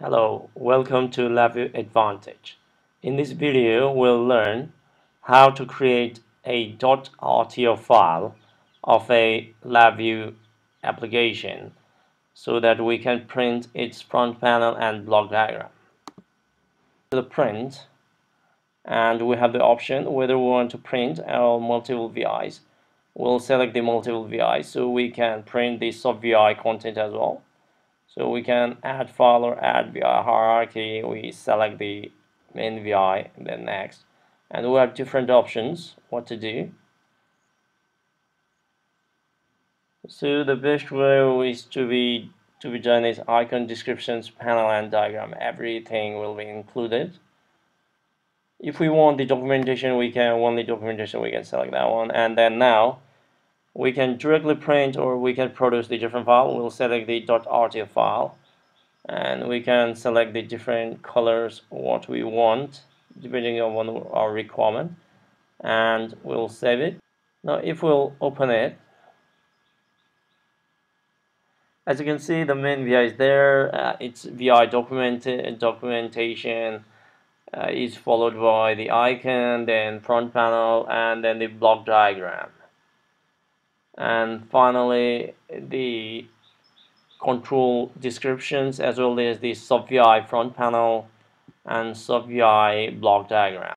Hello, welcome to LabVIEW Advantage. In this video, we'll learn how to create a .rtf file of a LabVIEW application so that we can print its front panel and block diagram. The print and we have the option whether we want to print our multiple VIs. We'll select the multiple VIs so we can print the sub VI content as well so we can add file or add VI hierarchy. We select the main VI then next. And we have different options what to do. So the best way is to be to be done is icon descriptions, panel and diagram. Everything will be included. If we want the documentation, we can want the documentation, we can select that one. And then now we can directly print or we can produce the different file. We'll select the .rtf file and we can select the different colors what we want depending on our requirement and we'll save it. Now if we'll open it as you can see the main VI is there. Uh, it's VI document documentation uh, is followed by the icon then front panel and then the block diagram and finally the control descriptions as well as the sub front panel and sub block diagram.